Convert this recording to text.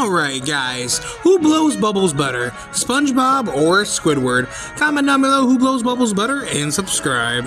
Alright, guys, who blows bubbles better, SpongeBob or Squidward? Comment down below who blows bubbles better and subscribe.